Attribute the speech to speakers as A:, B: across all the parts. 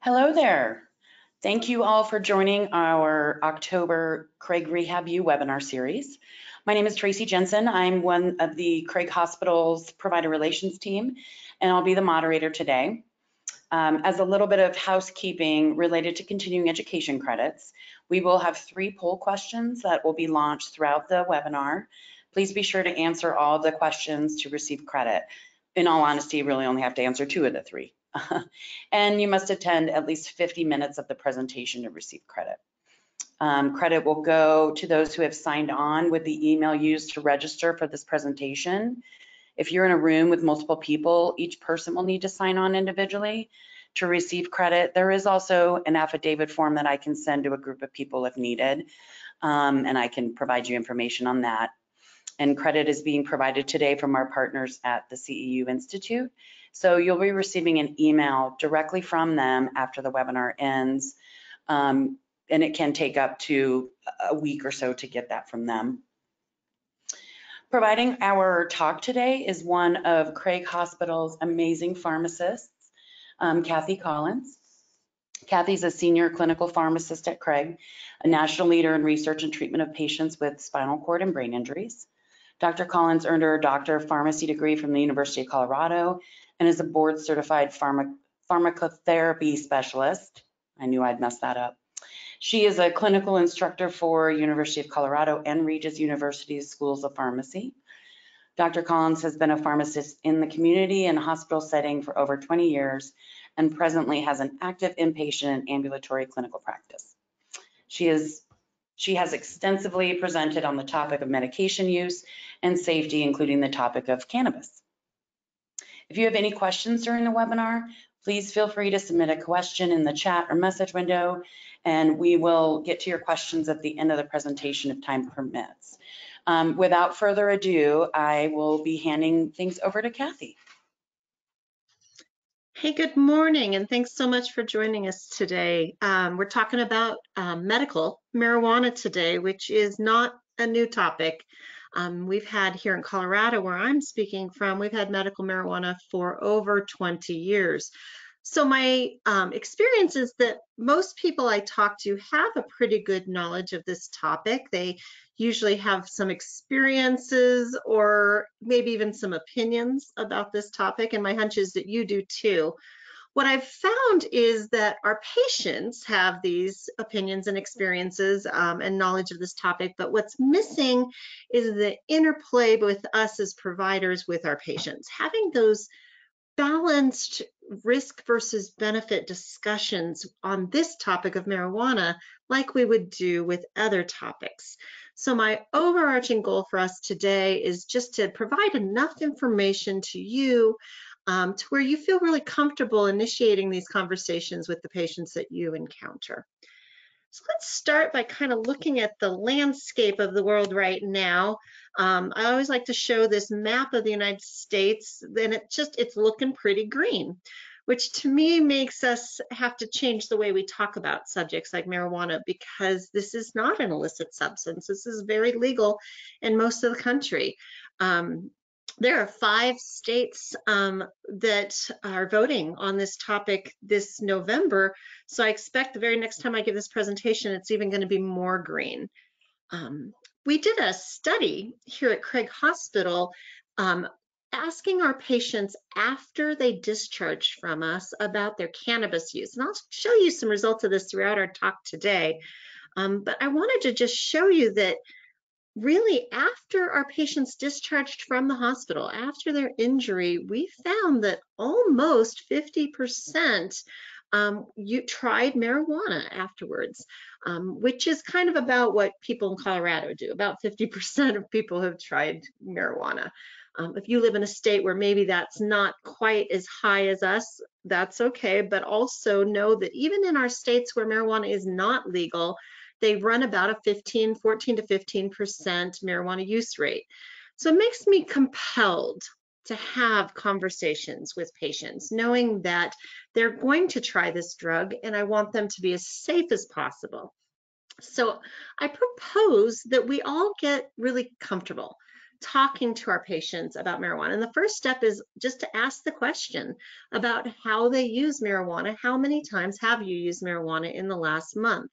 A: Hello there. Thank you all for joining our October Craig Rehab U webinar series. My name is Tracy Jensen. I'm one of the Craig Hospital's provider relations team, and I'll be the moderator today. Um, as a little bit of housekeeping related to continuing education credits, we will have three poll questions that will be launched throughout the webinar. Please be sure to answer all the questions to receive credit. In all honesty, you really only have to answer two of the three. and you must attend at least 50 minutes of the presentation to receive credit. Um, credit will go to those who have signed on with the email used to register for this presentation. If you're in a room with multiple people, each person will need to sign on individually to receive credit. There is also an affidavit form that I can send to a group of people if needed, um, and I can provide you information on that. And credit is being provided today from our partners at the CEU Institute. So you'll be receiving an email directly from them after the webinar ends. Um, and it can take up to a week or so to get that from them. Providing our talk today is one of Craig Hospital's amazing pharmacists, um, Kathy Collins. Kathy's a senior clinical pharmacist at Craig, a national leader in research and treatment of patients with spinal cord and brain injuries. Dr. Collins earned her Doctor of Pharmacy degree from the University of Colorado and is a board certified pharma pharmacotherapy specialist. I knew I'd mess that up. She is a clinical instructor for University of Colorado and Regis University's Schools of Pharmacy. Dr. Collins has been a pharmacist in the community and hospital setting for over 20 years and presently has an active inpatient and ambulatory clinical practice. She is she has extensively presented on the topic of medication use and safety, including the topic of cannabis. If you have any questions during the webinar, please feel free to submit a question in the chat or message window, and we will get to your questions at the end of the presentation if time permits. Um, without further ado, I will be handing things over to Kathy.
B: Hey, good morning, and thanks so much for joining us today. Um, we're talking about um, medical marijuana today, which is not a new topic. Um, we've had here in Colorado, where I'm speaking from, we've had medical marijuana for over 20 years. So my um, experience is that most people I talk to have a pretty good knowledge of this topic. They usually have some experiences or maybe even some opinions about this topic, and my hunch is that you do too. What I've found is that our patients have these opinions and experiences um, and knowledge of this topic, but what's missing is the interplay with us as providers with our patients. Having those balanced risk versus benefit discussions on this topic of marijuana like we would do with other topics. So my overarching goal for us today is just to provide enough information to you um, to where you feel really comfortable initiating these conversations with the patients that you encounter. So let's start by kind of looking at the landscape of the world right now. Um, I always like to show this map of the United States, and it just, it's looking pretty green, which to me makes us have to change the way we talk about subjects like marijuana because this is not an illicit substance. This is very legal in most of the country. Um, there are five states um, that are voting on this topic this November. So I expect the very next time I give this presentation, it's even going to be more green. Um, we did a study here at Craig Hospital um, asking our patients after they discharged from us about their cannabis use. And I'll show you some results of this throughout our talk today. Um, but I wanted to just show you that really after our patients discharged from the hospital, after their injury, we found that almost 50% um, you tried marijuana afterwards, um, which is kind of about what people in Colorado do. About 50% of people have tried marijuana. Um, if you live in a state where maybe that's not quite as high as us, that's okay. But also know that even in our states where marijuana is not legal, they run about a 15, 14 to 15% marijuana use rate. So it makes me compelled to have conversations with patients, knowing that they're going to try this drug and I want them to be as safe as possible. So I propose that we all get really comfortable talking to our patients about marijuana. And the first step is just to ask the question about how they use marijuana. How many times have you used marijuana in the last month?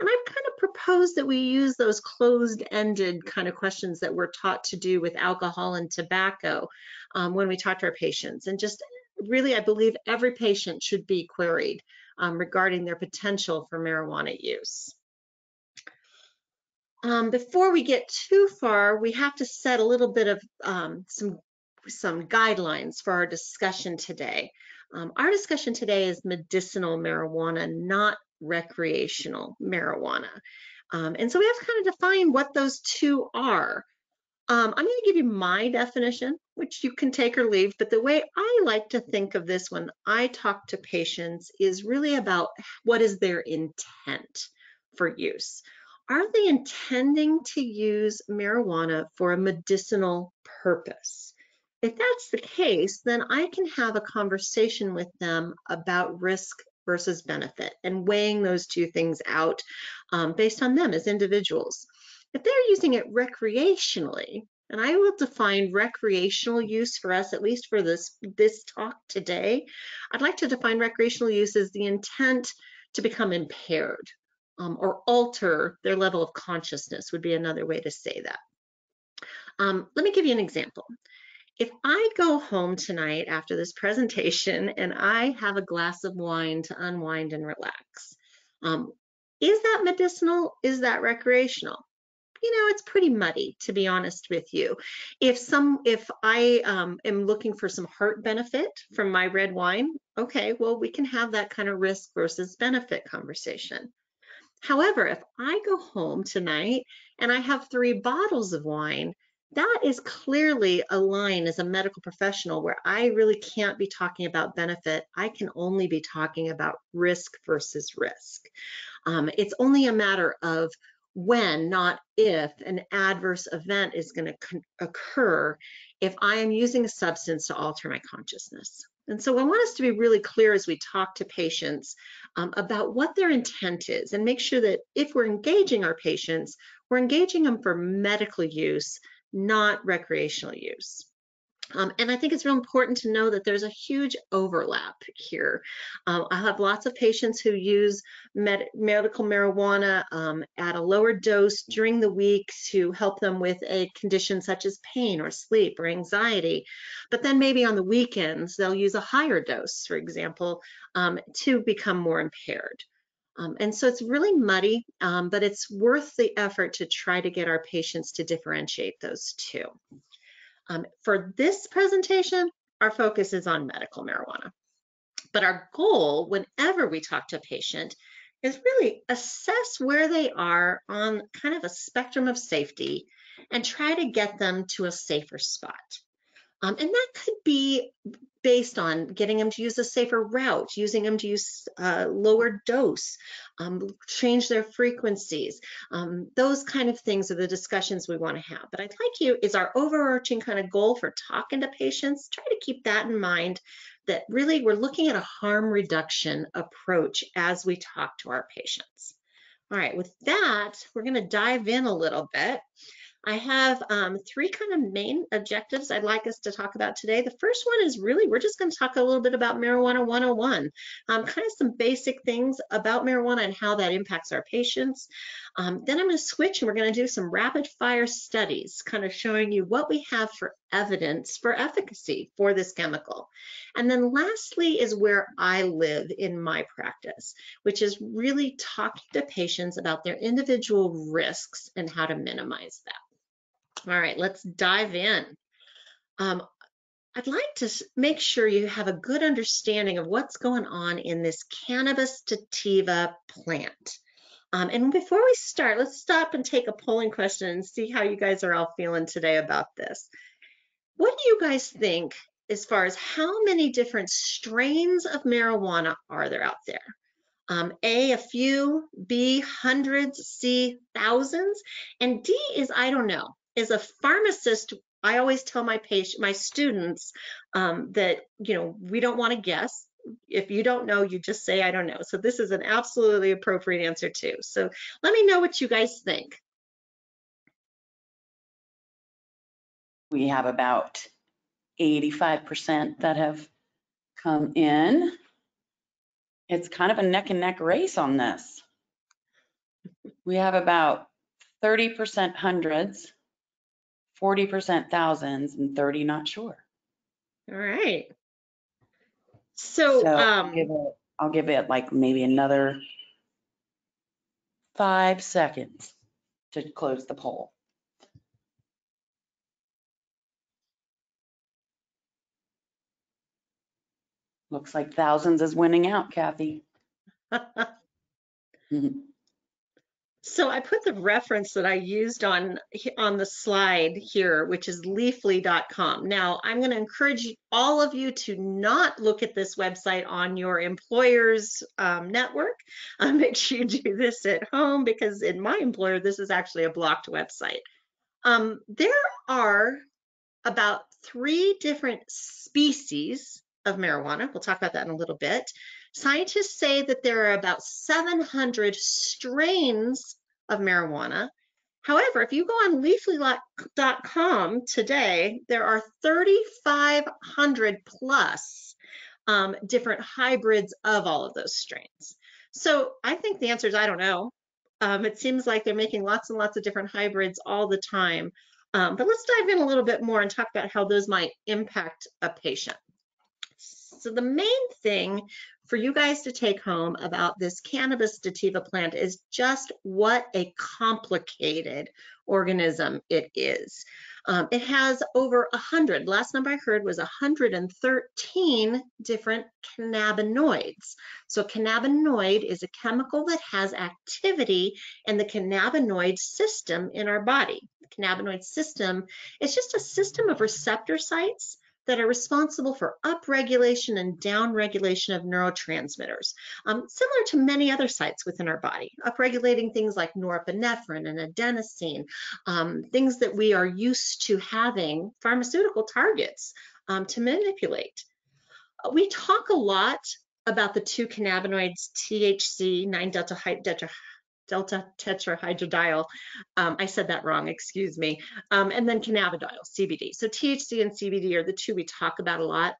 B: And I've kind of proposed that we use those closed-ended kind of questions that we're taught to do with alcohol and tobacco um, when we talk to our patients. And just really, I believe every patient should be queried um, regarding their potential for marijuana use. Um, before we get too far, we have to set a little bit of um, some some guidelines for our discussion today. Um, our discussion today is medicinal marijuana, not recreational marijuana. Um, and so we have to kind of define what those two are. Um, I'm going to give you my definition, which you can take or leave, but the way I like to think of this when I talk to patients is really about what is their intent for use are they intending to use marijuana for a medicinal purpose? If that's the case, then I can have a conversation with them about risk versus benefit and weighing those two things out um, based on them as individuals. If they're using it recreationally, and I will define recreational use for us, at least for this, this talk today, I'd like to define recreational use as the intent to become impaired um, or alter their level of consciousness would be another way to say that. Um, let me give you an example. If I go home tonight after this presentation and I have a glass of wine to unwind and relax, um, is that medicinal? Is that recreational? you know, it's pretty muddy, to be honest with you. If some, if I um, am looking for some heart benefit from my red wine, okay, well, we can have that kind of risk versus benefit conversation. However, if I go home tonight and I have three bottles of wine, that is clearly a line as a medical professional where I really can't be talking about benefit. I can only be talking about risk versus risk. Um, it's only a matter of when, not if, an adverse event is going to occur if I am using a substance to alter my consciousness. And so I want us to be really clear as we talk to patients um, about what their intent is and make sure that if we're engaging our patients, we're engaging them for medical use, not recreational use. Um, and I think it's real important to know that there's a huge overlap here. Um, I have lots of patients who use med medical marijuana um, at a lower dose during the week to help them with a condition such as pain or sleep or anxiety. But then maybe on the weekends, they'll use a higher dose, for example, um, to become more impaired. Um, and so it's really muddy, um, but it's worth the effort to try to get our patients to differentiate those two. Um, for this presentation, our focus is on medical marijuana. But our goal, whenever we talk to a patient, is really assess where they are on kind of a spectrum of safety and try to get them to a safer spot. Um, and that could be based on getting them to use a safer route, using them to use uh, lower dose, um, change their frequencies. Um, those kind of things are the discussions we want to have. But I'd like you, is our overarching kind of goal for talking to patients, try to keep that in mind that really we're looking at a harm reduction approach as we talk to our patients. All right, with that, we're going to dive in a little bit. I have um, three kind of main objectives I'd like us to talk about today. The first one is really, we're just gonna talk a little bit about Marijuana 101, um, kind of some basic things about marijuana and how that impacts our patients. Um, then I'm gonna switch and we're gonna do some rapid fire studies, kind of showing you what we have for evidence for efficacy for this chemical. And then lastly is where I live in my practice, which is really talking to patients about their individual risks and how to minimize that. All right, let's dive in. Um, I'd like to make sure you have a good understanding of what's going on in this cannabis sativa plant. Um, and before we start, let's stop and take a polling question and see how you guys are all feeling today about this. What do you guys think as far as how many different strains of marijuana are there out there? Um, a, a few, B, hundreds, C, thousands, and D is I don't know as a pharmacist, I always tell my patient, my students um, that, you know, we don't want to guess. If you don't know, you just say, I don't know. So this is an absolutely appropriate answer too. So let me know what you guys think.
A: we have about 85% that have come in. It's kind of a neck and neck race on this. We have about 30% hundreds, 40% thousands, and 30 not sure.
B: All right. So,
A: So I'll
B: um,
A: give it, I'll give it like maybe another five seconds to close the poll. Looks like thousands is winning out, Kathy. Mhm.
B: So I put the reference that I used on on the slide here, which is leafly.com. Now, I'm going to encourage all of you to not look at this website on your employer's um, network. Uh, make sure you do this at home because in my employer, this is actually a blocked website. Um, there are about three different species of marijuana. We'll talk about that in a little bit. Scientists say that there are about 700 strains of marijuana. However, if you go on leafly.com today, there are 3,500 plus um, different hybrids of all of those strains. So I think the answer is I don't know. Um, it seems like they're making lots and lots of different hybrids all the time. Um, but let's dive in a little bit more and talk about how those might impact a patient. So the main thing for you guys to take home about this cannabis sativa plant is just what a complicated organism it is. Um, it has over 100, last number I heard was 113 different cannabinoids. So cannabinoid is a chemical that has activity in the cannabinoid system in our body. The cannabinoid system is just a system of receptor sites that are responsible for upregulation and downregulation of neurotransmitters, um, similar to many other sites within our body, upregulating things like norepinephrine and adenosine, um, things that we are used to having pharmaceutical targets um, to manipulate. Uh, We talk a lot about the two cannabinoids, THC, 9-delta delta tetrahydrodiol. Um, I said that wrong, excuse me. Um, and then cannabidiol, CBD. So THC and CBD are the two we talk about a lot.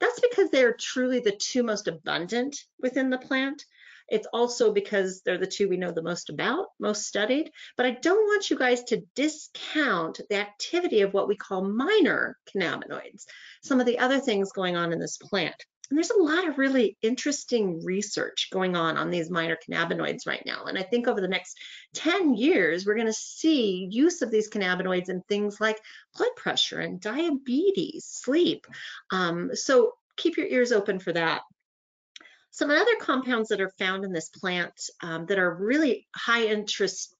B: That's because they're truly the two most abundant within the plant. It's also because they're the two we know the most about, most studied. But I don't want you guys to discount the activity of what we call minor cannabinoids, some of the other things going on in this plant. And there's a lot of really interesting research going on on these minor cannabinoids right now. And I think over the next 10 years, we're going to see use of these cannabinoids in things like blood pressure and diabetes, sleep. Um, so keep your ears open for that. Some other compounds that are found in this plant um, that are really high interest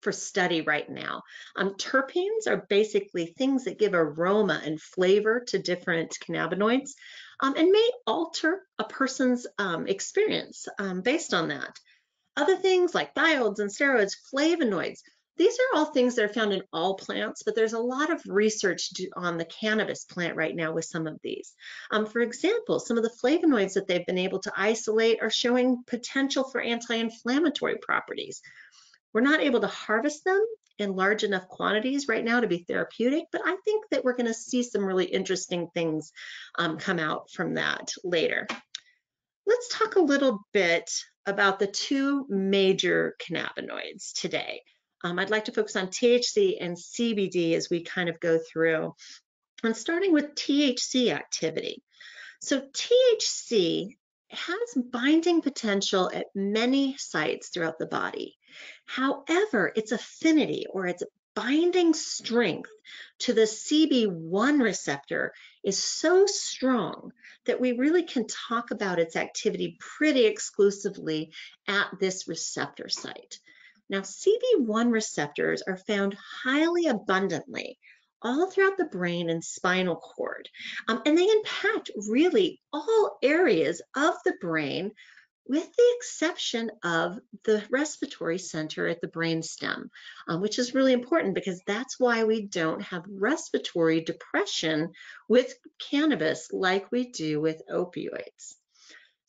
B: for study right now. Um, terpenes are basically things that give aroma and flavor to different cannabinoids um, and may alter a person's um, experience um, based on that. Other things like thiols and steroids, flavonoids, these are all things that are found in all plants, but there's a lot of research on the cannabis plant right now with some of these. Um, for example, some of the flavonoids that they've been able to isolate are showing potential for anti-inflammatory properties. We're not able to harvest them in large enough quantities right now to be therapeutic, but I think that we're going to see some really interesting things um, come out from that later. Let's talk a little bit about the two major cannabinoids today. Um, I'd like to focus on THC and CBD as we kind of go through. And starting with THC activity. So THC has binding potential at many sites throughout the body. However, its affinity or its binding strength to the CB1 receptor is so strong that we really can talk about its activity pretty exclusively at this receptor site. Now, CB1 receptors are found highly abundantly all throughout the brain and spinal cord, um, and they impact really all areas of the brain with the exception of the respiratory center at the brain stem, um, which is really important because that's why we don't have respiratory depression with cannabis like we do with opioids.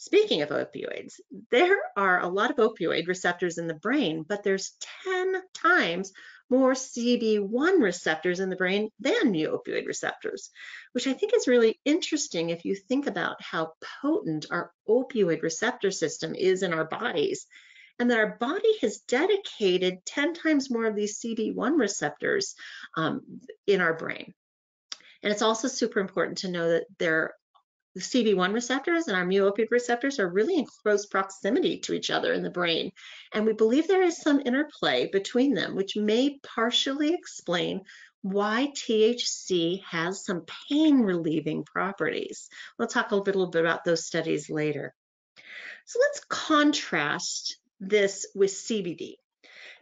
B: Speaking of opioids, there are a lot of opioid receptors in the brain, but there's 10 times more CB1 receptors in the brain than mu opioid receptors, which I think is really interesting if you think about how potent our opioid receptor system is in our bodies, and that our body has dedicated 10 times more of these CB1 receptors um, in our brain. And it's also super important to know that there the CB1 receptors and our mu opioid receptors are really in close proximity to each other in the brain. And we believe there is some interplay between them, which may partially explain why THC has some pain relieving properties. We'll talk a little bit about those studies later. So let's contrast this with CBD.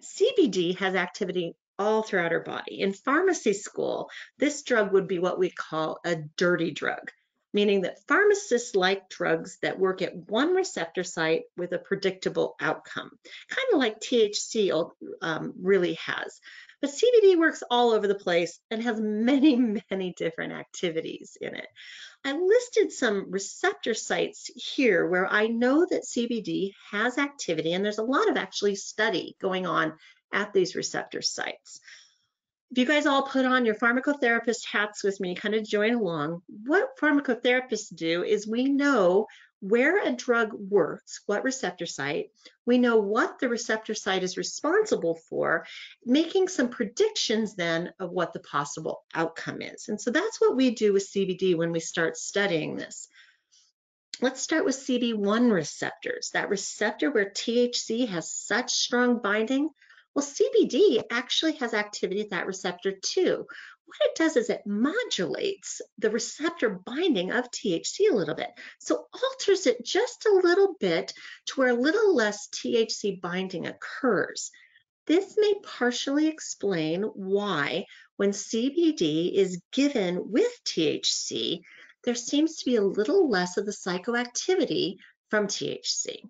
B: CBD has activity all throughout our body. In pharmacy school, this drug would be what we call a dirty drug meaning that pharmacists like drugs that work at one receptor site with a predictable outcome, kind of like THC um, really has. But CBD works all over the place and has many, many different activities in it. I listed some receptor sites here where I know that CBD has activity, and there's a lot of actually study going on at these receptor sites if you guys all put on your pharmacotherapist hats with me, kind of join along, what pharmacotherapists do is we know where a drug works, what receptor site, we know what the receptor site is responsible for, making some predictions then of what the possible outcome is. And so that's what we do with CBD when we start studying this. Let's start with CB1 receptors, that receptor where THC has such strong binding well, CBD actually has activity at that receptor too. What it does is it modulates the receptor binding of THC a little bit. So alters it just a little bit to where a little less THC binding occurs. This may partially explain why when CBD is given with THC, there seems to be a little less of the psychoactivity from THC.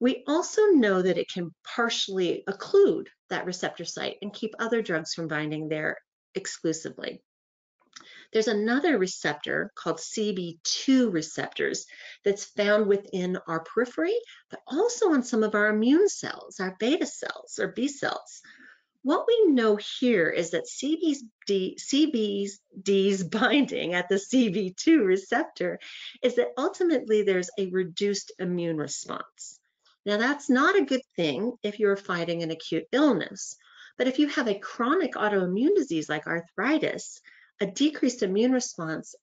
B: We also know that it can partially occlude that receptor site and keep other drugs from binding there exclusively. There's another receptor called CB2 receptors that's found within our periphery, but also on some of our immune cells, our beta cells or B cells. What we know here is that CBD, CBD's binding at the CB2 receptor is that ultimately there's a reduced immune response. Now, that's not a good thing if you're fighting an acute illness. But if you have a chronic autoimmune disease like arthritis, a decreased immune response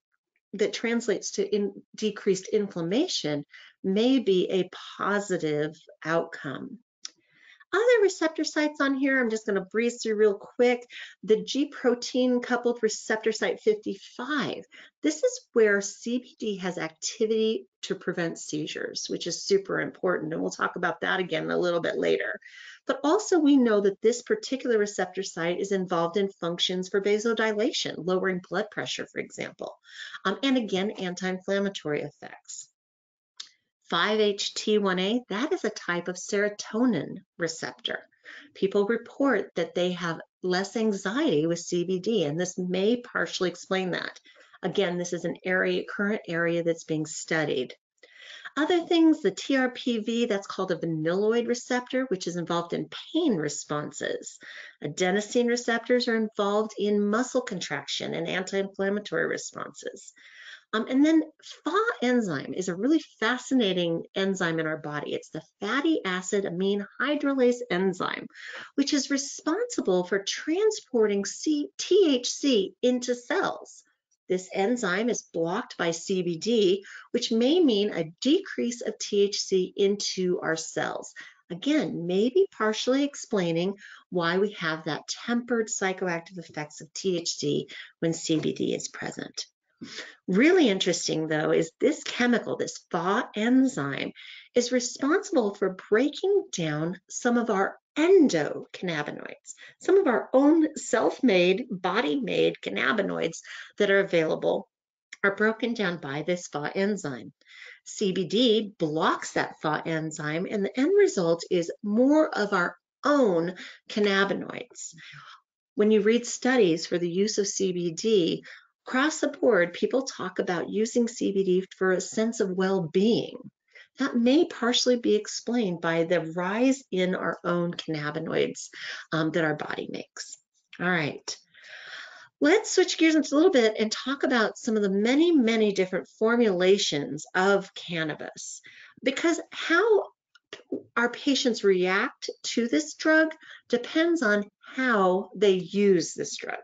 B: that translates to in decreased inflammation may be a positive outcome. Other receptor sites on here, I'm just going to breeze through real quick. The G protein coupled receptor site 55. This is where CBD has activity to prevent seizures, which is super important. And we'll talk about that again a little bit later. But also we know that this particular receptor site is involved in functions for vasodilation, lowering blood pressure, for example. Um, and again, anti-inflammatory effects. 5-HT1A, that is a type of serotonin receptor. People report that they have less anxiety with CBD, and this may partially explain that. Again, this is an area, current area that's being studied. Other things, the TRPV, that's called a vanilloid receptor, which is involved in pain responses. Adenosine receptors are involved in muscle contraction and anti-inflammatory responses. Um, and then FA enzyme is a really fascinating enzyme in our body. It's the fatty acid amide hydrolase enzyme, which is responsible for transporting C THC into cells. This enzyme is blocked by CBD, which may mean a decrease of THC into our cells. Again, maybe partially explaining why we have that tempered psychoactive effects of THC when CBD is present. Really interesting though is this chemical, this FA enzyme, is responsible for breaking down some of our endocannabinoids, some of our own self-made, body-made cannabinoids that are available are broken down by this FA enzyme. CBD blocks that FA enzyme and the end result is more of our own cannabinoids. When you read studies for the use of CBD, Across the board, people talk about using CBD for a sense of well-being. that may partially be explained by the rise in our own cannabinoids um, that our body makes. All right. Let's switch gears a little bit and talk about some of the many, many different formulations of cannabis because how our patients react to this drug depends on how they use this drug.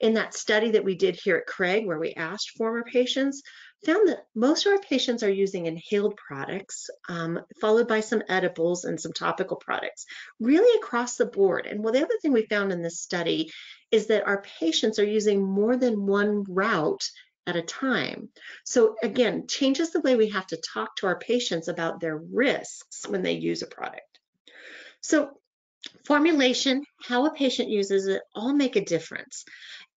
B: In that study that we did here at Craig, where we asked former patients, found that most of our patients are using inhaled products, um, followed by some edibles and some topical products, really across the board. And well, the other thing we found in this study is that our patients are using more than one route at a time. So again, changes the way we have to talk to our patients about their risks when they use a product. So formulation, how a patient uses it, all make a difference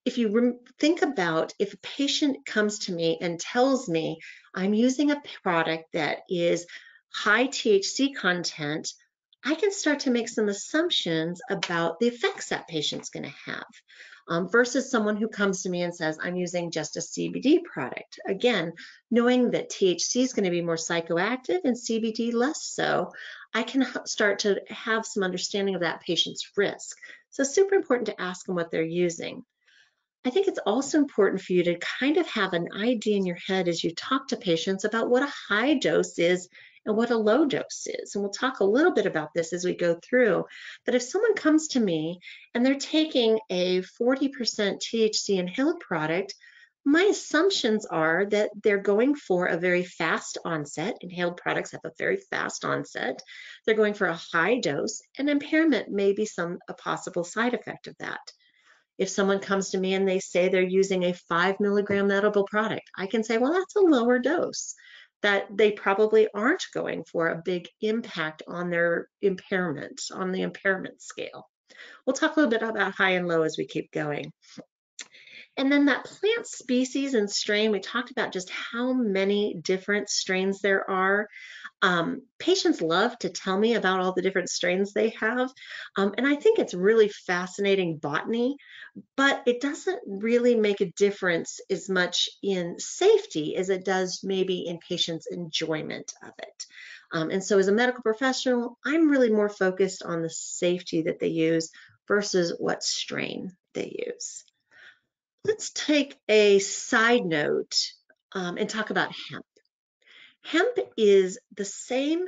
B: if you think about if a patient comes to me and tells me I'm using a product that is high THC content, I can start to make some assumptions about the effects that patient's going to have um, versus someone who comes to me and says, I'm using just a CBD product. Again, knowing that THC is going to be more psychoactive and CBD less so, I can start to have some understanding of that patient's risk. So super important to ask them what they're using. I think it's also important for you to kind of have an idea in your head as you talk to patients about what a high dose is and what a low dose is. And we'll talk a little bit about this as we go through. But if someone comes to me and they're taking a 40% THC inhaled product, my assumptions are that they're going for a very fast onset. Inhaled products have a very fast onset. They're going for a high dose, and impairment may be some a possible side effect of that. If someone comes to me and they say they're using a five milligram edible product, I can say, well, that's a lower dose that they probably aren't going for a big impact on their impairment, on the impairment scale. We'll talk a little bit about high and low as we keep going. And then that plant species and strain, we talked about just how many different strains there are. Um, patients love to tell me about all the different strains they have. Um, and I think it's really fascinating botany, but it doesn't really make a difference as much in safety as it does maybe in patients' enjoyment of it. Um, and so as a medical professional, I'm really more focused on the safety that they use versus what strain they use. Let's take a side note um, and talk about hemp. Hemp is the same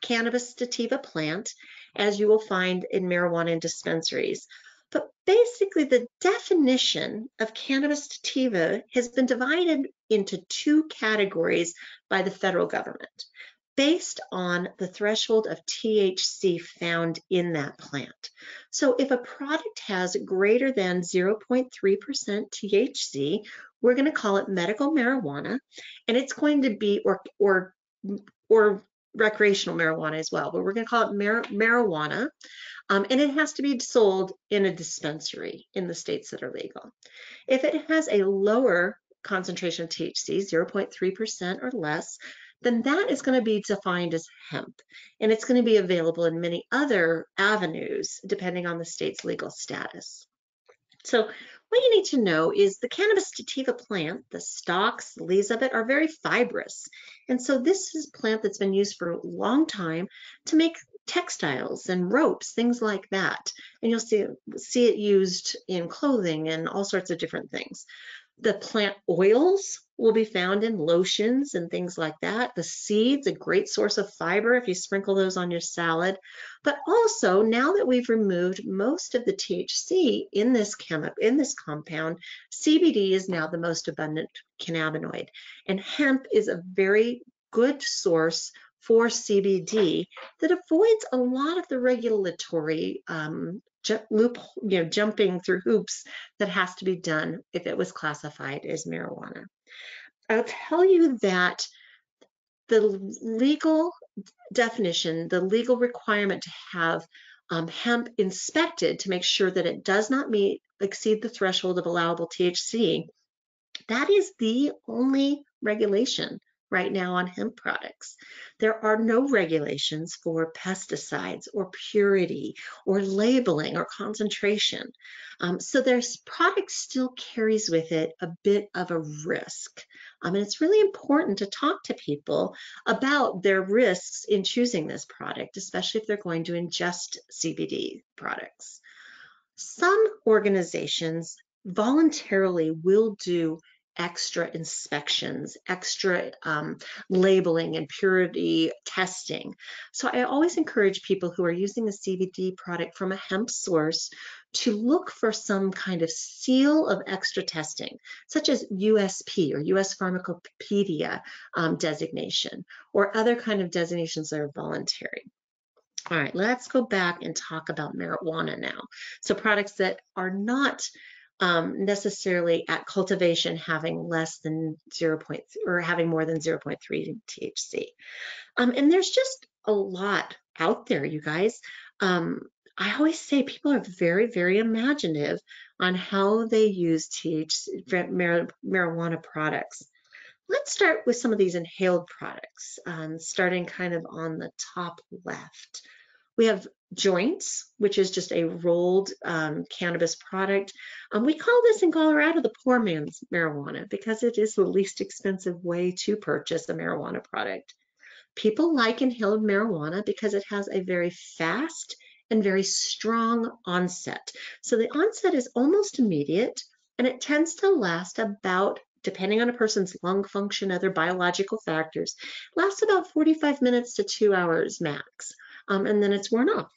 B: cannabis sativa plant as you will find in marijuana dispensaries. But basically, the definition of cannabis sativa has been divided into two categories by the federal government based on the threshold of THC found in that plant. So if a product has greater than 0.3% THC, we're going to call it medical marijuana, and it's going to be, or, or, or recreational marijuana as well, but we're going to call it mar marijuana. Um, and it has to be sold in a dispensary in the states that are legal. If it has a lower concentration of THC, 0.3% or less, then that is going to be defined as hemp. And it's going to be available in many other avenues depending on the state's legal status. So what you need to know is the cannabis sativa plant, the stalks, the leaves of it are very fibrous. And so this is a plant that's been used for a long time to make textiles and ropes, things like that. And you'll see, see it used in clothing and all sorts of different things. The plant oils will be found in lotions and things like that. The seeds, a great source of fiber if you sprinkle those on your salad. But also, now that we've removed most of the THC in this chemi in this compound, CBD is now the most abundant cannabinoid. And hemp is a very good source for CBD that avoids a lot of the regulatory um, loop, you know, jumping through hoops that has to be done if it was classified as marijuana. I'll tell you that the legal definition, the legal requirement to have um, hemp inspected to make sure that it does not meet exceed the threshold of allowable THC, that is the only regulation right now on hemp products. There are no regulations for pesticides or purity or labeling or concentration. Um, so this product still carries with it a bit of a risk. Um, and it's really important to talk to people about their risks in choosing this product, especially if they're going to ingest CBD products. Some organizations voluntarily will do extra inspections, extra um, labeling and purity testing. So I always encourage people who are using a CBD product from a hemp source to look for some kind of seal of extra testing, such as USP or US Pharmacopeia um, designation, or other kind of designations that are voluntary. All right, let's go back and talk about marijuana now. So products that are not um, necessarily at cultivation having less than 0. Or having more than 0.3 THC. Um, and there's just a lot out there, you guys. Um, I always say people are very, very imaginative on how they use THC, marijuana products. Let's start with some of these inhaled products, um, starting kind of on the top left. We have joints, which is just a rolled um, cannabis product. Um, we call this in Colorado the poor man's marijuana because it is the least expensive way to purchase a marijuana product. People like inhaled marijuana because it has a very fast and very strong onset. So the onset is almost immediate and it tends to last about depending on a person's lung function, other biological factors, lasts about 45 minutes to two hours max um, and then it's worn off.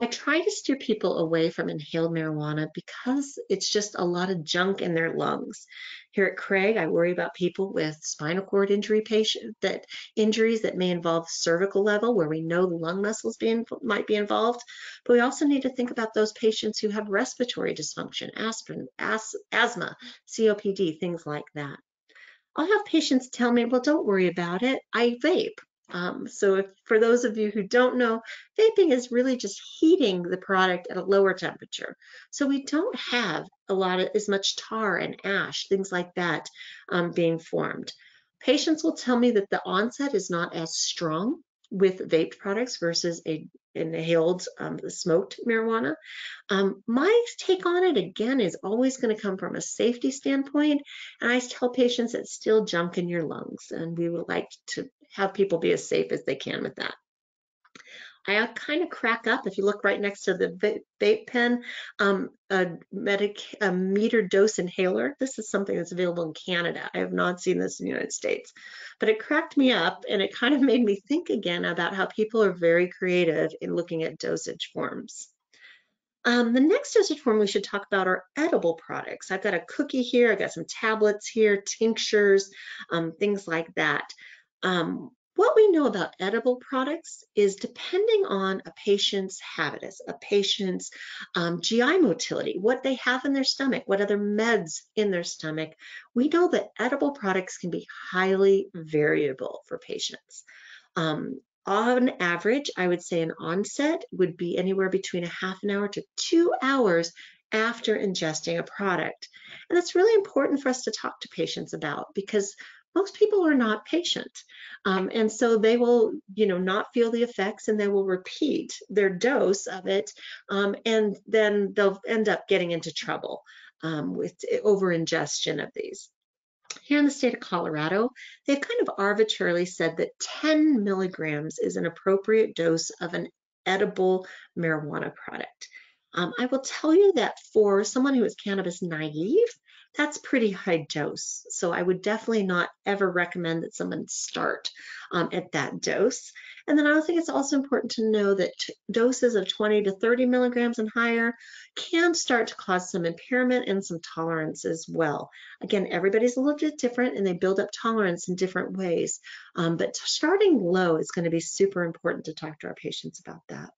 B: I try to steer people away from inhaled marijuana because it's just a lot of junk in their lungs. Here at Craig, I worry about people with spinal cord injury patient that injuries that may involve cervical level where we know the lung muscles being, might be involved. But we also need to think about those patients who have respiratory dysfunction, aspirin, as, asthma, COPD, things like that. I'll have patients tell me, well, don't worry about it. I vape. Um, so if, for those of you who don't know, vaping is really just heating the product at a lower temperature. So we don't have a lot of as much tar and ash, things like that um, being formed. Patients will tell me that the onset is not as strong with vaped products versus a inhaled um, smoked marijuana. Um, my take on it again is always going to come from a safety standpoint, and I tell patients it's still junk in your lungs, and we would like to have people be as safe as they can with that. I kind of crack up if you look right next to the vape pen, um, a, medic, a meter dose inhaler. This is something that's available in Canada. I have not seen this in the United States, but it cracked me up and it kind of made me think again about how people are very creative in looking at dosage forms. Um, the next dosage form we should talk about are edible products. I've got a cookie here, I've got some tablets here, tinctures, um, things like that. Um, what we know about edible products is depending on a patient's habitus, a patient's um, GI motility, what they have in their stomach, what other meds in their stomach, we know that edible products can be highly variable for patients. Um, on average, I would say an onset would be anywhere between a half an hour to two hours after ingesting a product. And that's really important for us to talk to patients about because most people are not patient. Um, and so they will, you know, not feel the effects and they will repeat their dose of it. Um, and then they'll end up getting into trouble um, with over ingestion of these. Here in the state of Colorado, they've kind of arbitrarily said that 10 milligrams is an appropriate dose of an edible marijuana product. Um, I will tell you that for someone who is cannabis naive, that's pretty high dose. So I would definitely not ever recommend that someone start um, at that dose. And then I also think it's also important to know that doses of 20 to 30 milligrams and higher can start to cause some impairment and some tolerance as well. Again, everybody's a little bit different and they build up tolerance in different ways. Um, but starting low is going to be super important to talk to our patients about that.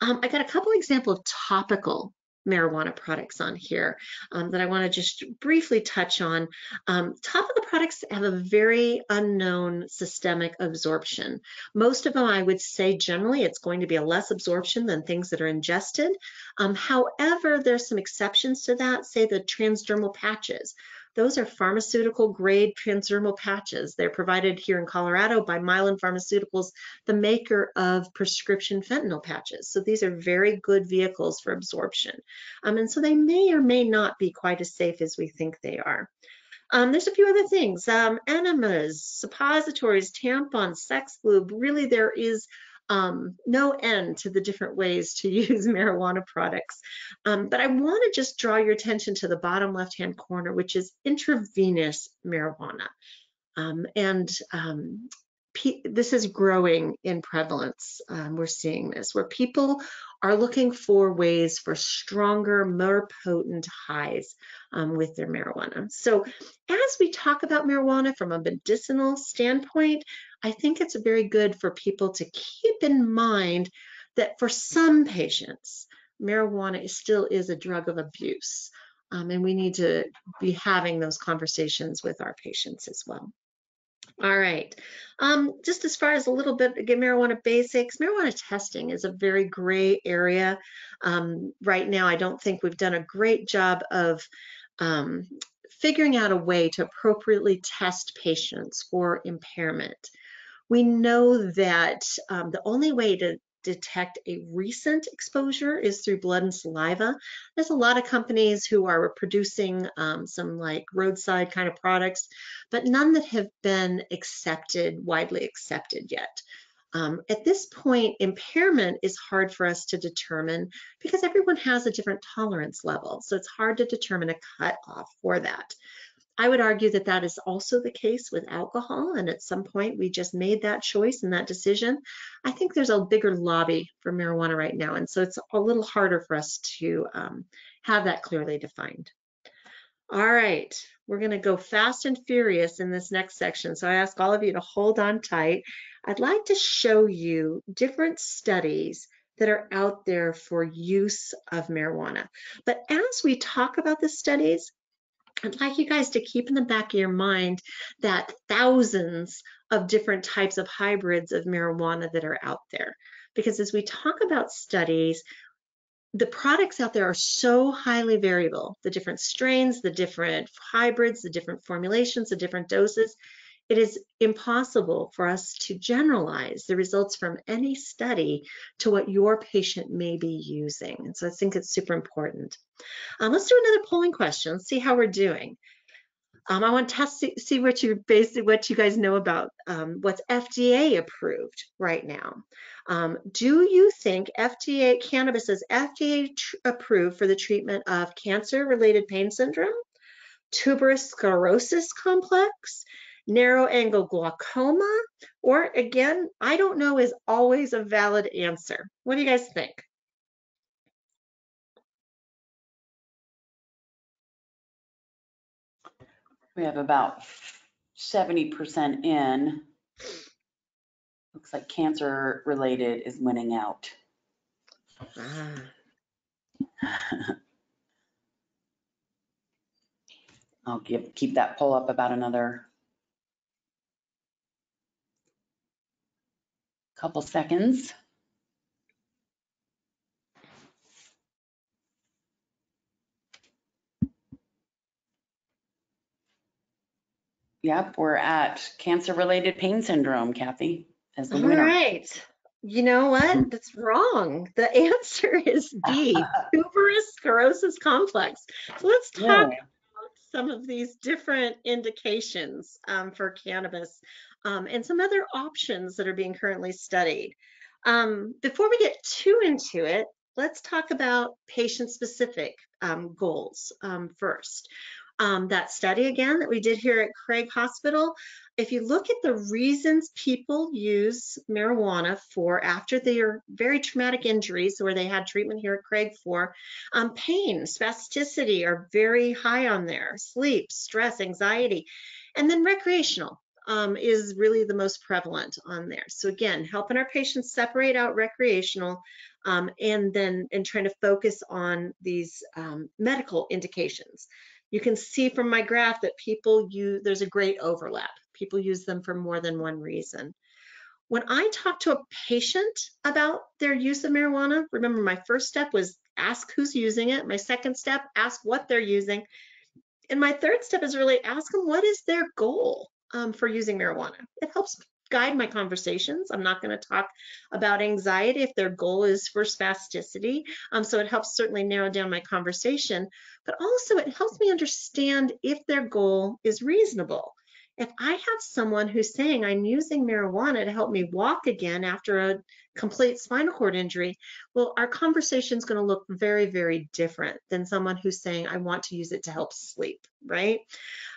B: Um, I got a couple example of topical marijuana products on here um, that I want to just briefly touch on. Um, the products have a very unknown systemic absorption. Most of them, I would say generally, it's going to be a less absorption than things that are ingested. Um, however, there's some exceptions to that, say the transdermal patches. Those are pharmaceutical grade transdermal patches. They're provided here in Colorado by Mylan Pharmaceuticals, the maker of prescription fentanyl patches. So these are very good vehicles for absorption. Um, and so they may or may not be quite as safe as we think they are. Um, there's a few other things, um, enemas, suppositories, tampons, sex lube. Really, there is um, no end to the different ways to use marijuana products. Um, but I want to just draw your attention to the bottom left-hand corner, which is intravenous marijuana. Um, and um, this is growing in prevalence. Um, we're seeing this where people are looking for ways for stronger, more potent highs um, with their marijuana. So as we talk about marijuana from a medicinal standpoint, I think it's very good for people to keep in mind that for some patients, marijuana is still is a drug of abuse. Um, and we need to be having those conversations with our patients as well. All right. Um, just as far as a little bit, again, marijuana basics, marijuana testing is a very gray area. Um, right now, I don't think we've done a great job of um, figuring out a way to appropriately test patients for impairment. We know that um, the only way to detect a recent exposure is through blood and saliva. There's a lot of companies who are producing um, some like roadside kind of products, but none that have been accepted, widely accepted yet. Um, at this point, impairment is hard for us to determine because everyone has a different tolerance level. So it's hard to determine a cutoff for that. I would argue that that is also the case with alcohol. And at some point, we just made that choice and that decision. I think there's a bigger lobby for marijuana right now. And so it's a little harder for us to um, have that clearly defined. All right, we're going to go fast and furious in this next section. So I ask all of you to hold on tight. I'd like to show you different studies that are out there for use of marijuana. But as we talk about the studies, I'd like you guys to keep in the back of your mind that thousands of different types of hybrids of marijuana that are out there. Because as we talk about studies, the products out there are so highly variable. The different strains, the different hybrids, the different formulations, the different doses it is impossible for us to generalize the results from any study to what your patient may be using. And so I think it's super important. Um, let's do another polling question. Let's see how we're doing. Um, I want to test, see, see what you basically what you guys know about um, what's FDA approved right now. Um, do you think FDA cannabis is FDA approved for the treatment of cancer-related pain syndrome, tuberous sclerosis complex, narrow angle glaucoma, or again, I don't know is always a valid answer. What do you guys think?
A: We have about 70% in. Looks like cancer related is winning out. Ah. I'll give, keep that poll up about another couple seconds. Yep, we're at cancer-related pain syndrome, Kathy,
B: as the All winner. right. You know what? That's wrong. The answer is D, tuberous sclerosis complex. So let's talk yeah. about some of these different indications um, for cannabis um, and some other options that are being currently studied. Um, before we get too into it, let's talk about patient-specific um, goals um, first. Um, that study again that we did here at Craig Hospital, if you look at the reasons people use marijuana for after their very traumatic injuries where they had treatment here at Craig for, um, pain, spasticity are very high on there, sleep, stress, anxiety, and then recreational um, is really the most prevalent on there. So again, helping our patients separate out recreational um, and then and trying to focus on these um, medical indications. You can see from my graph that people use, there's a great overlap. People use them for more than one reason. When I talk to a patient about their use of marijuana, remember my first step was ask who's using it. My second step, ask what they're using. and my third step is really ask them what is their goal um, for using marijuana. It helps guide my conversations. I'm not going to talk about anxiety if their goal is for spasticity. Um, so it helps certainly narrow down my conversation, but also it helps me understand if their goal is reasonable. If I have someone who's saying I'm using marijuana to help me walk again after a complete spinal cord injury, well, our conversation is going to look very, very different than someone who's saying I want to use it to help sleep, right?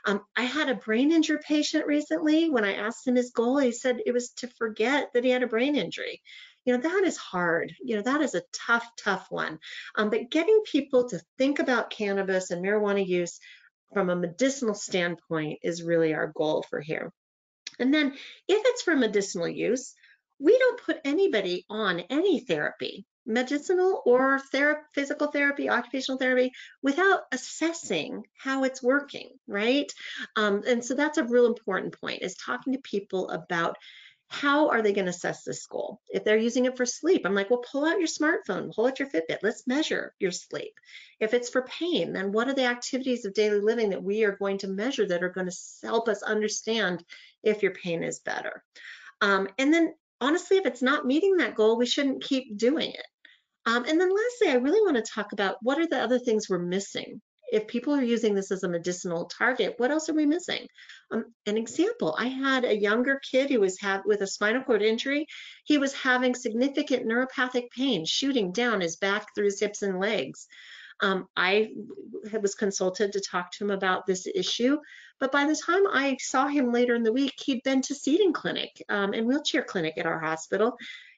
B: Um, I had a brain injury patient recently. When I asked him his goal, he said it was to forget that he had a brain injury. You know, that is hard. You know, that is a tough, tough one. Um, but getting people to think about cannabis and marijuana use from a medicinal standpoint is really our goal for here. And then if it's for medicinal use, we don't put anybody on any therapy, medicinal or ther physical therapy, occupational therapy, without assessing how it's working, right? Um, and so that's a real important point is talking to people about how are they going to assess this goal? If they're using it for sleep, I'm like, well, pull out your smartphone, pull out your Fitbit, let's measure your sleep. If it's for pain, then what are the activities of daily living that we are going to measure that are going to help us understand if your pain is better? Um, and then honestly, if it's not meeting that goal, we shouldn't keep doing it. Um, and then lastly, I really want to talk about what are the other things we're missing if people are using this as a medicinal target, what else are we missing? Um, an example, I had a younger kid who was have, with a spinal cord injury. He was having significant neuropathic pain shooting down his back through his hips and legs. Um, I was consulted to talk to him about this issue, but by the time I saw him later in the week, he'd been to seating clinic um, and wheelchair clinic at our hospital,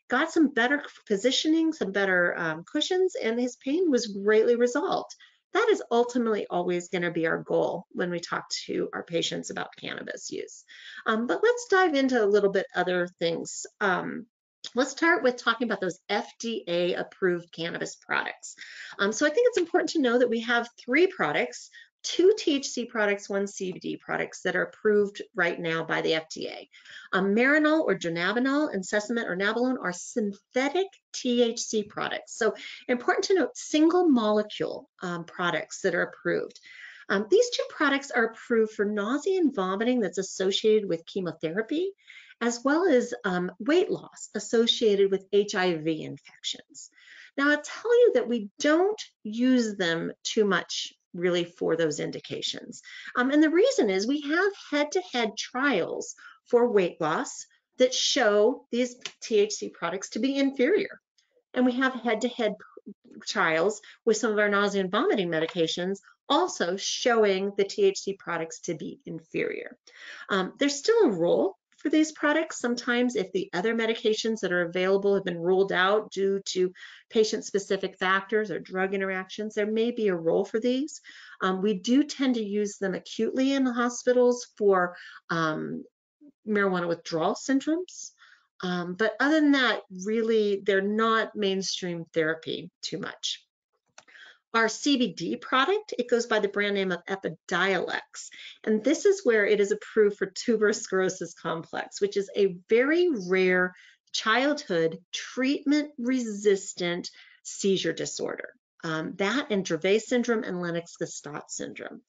B: got some better positioning, some better um, cushions, and his pain was greatly resolved that is ultimately always going to be our goal when we talk to our patients about cannabis use. Um, but let's dive into a little bit other things. Um, let's start with talking about those FDA approved cannabis products. Um, so I think it's important to know that we have three products two THC products, one CBD products that are approved right now by the FDA. Um, Marinol or Dronabinol and Cesamet or Nabilone are synthetic THC products. So important to note single molecule um, products that are approved. Um, these two products are approved for nausea and vomiting that's associated with chemotherapy, as well as um, weight loss associated with HIV infections. Now, I'll tell you that we don't use them too much really for those indications. Um, and the reason is we have head-to-head -head trials for weight loss that show these THC products to be inferior. And we have head-to-head -head trials with some of our nausea and vomiting medications also showing the THC products to be inferior. Um, there's still a role for these products. Sometimes if the other medications that are available have been ruled out due to patient-specific factors or drug interactions, there may be a role for these. Um, we do tend to use them acutely in the hospitals for um, marijuana withdrawal syndromes. Um, but other than that, really, they're not mainstream therapy too much. Our CBD product, it goes by the brand name of Epidiolex. And this is where it is approved for tuberous sclerosis complex, which is a very rare childhood treatment resistant seizure disorder. Um, that and Dravet syndrome and Lennox-Gastaut syndrome.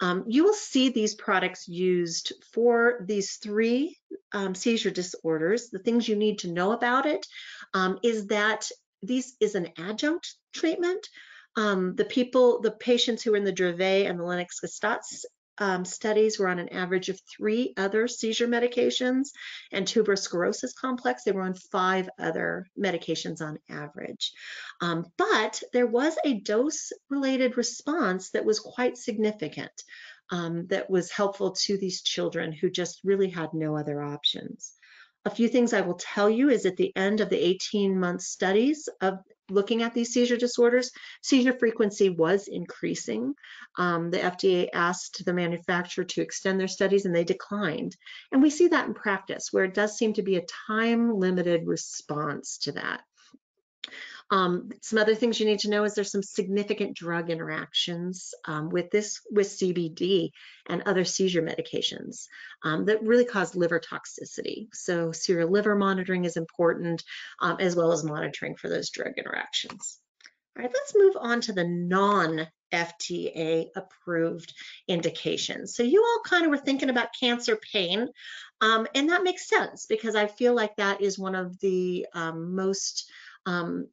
B: Um, you will see these products used for these three um, seizure disorders. The things you need to know about it um, is that this is an adjunct treatment. Um, the people, the patients who were in the Dravet and the Lennox-Gastaut um, studies were on an average of three other seizure medications and tuberous sclerosis complex, they were on five other medications on average. Um, but there was a dose-related response that was quite significant um, that was helpful to these children who just really had no other options. A few things I will tell you is at the end of the 18 month studies of looking at these seizure disorders, seizure frequency was increasing. Um, the FDA asked the manufacturer to extend their studies and they declined. And we see that in practice where it does seem to be a time limited response to that. Um, some other things you need to know is there's some significant drug interactions um, with this, with CBD and other seizure medications um, that really cause liver toxicity. So serial liver monitoring is important um, as well as monitoring for those drug interactions. All right, let's move on to the non FDA approved indications. So you all kind of were thinking about cancer pain, um, and that makes sense because I feel like that is one of the um, most um,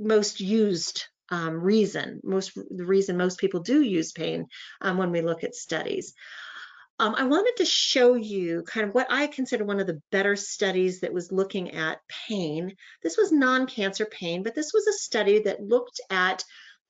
B: most used um, reason, most the reason most people do use pain um, when we look at studies. Um, I wanted to show you kind of what I consider one of the better studies that was looking at pain. This was non-cancer pain, but this was a study that looked at